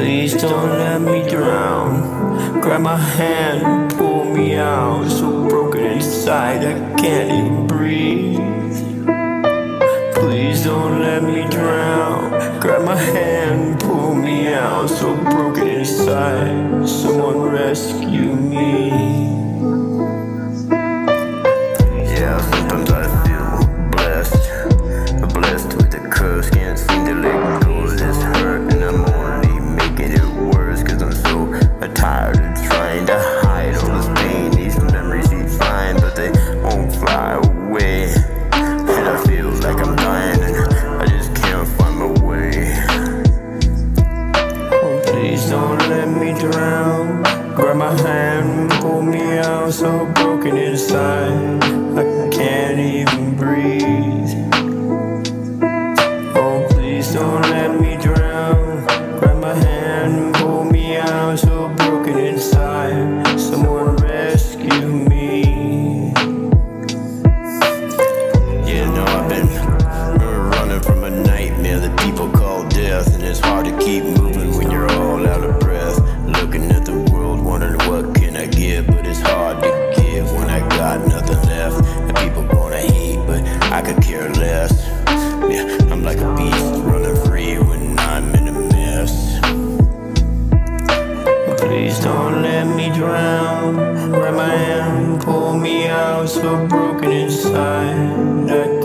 Please don't let me drown. Grab my hand, pull me out. So broken inside, I can't even breathe. Please don't let me drown. Grab my hand, pull me out. So broken inside, someone rescue me. My hand, pull me out. So broken inside, I can't even breathe. Oh, please don't let me drown. Grab my hand, pull me out. So broken inside, someone rescue me. You know, I've been running from a nightmare that people call death, and it's hard to keep could care less. Yeah, I'm like a beast running free when I'm in a mess. Please don't let me drown. Grab my hand, pull me out. So broken inside, I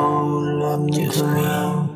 just me, Please don't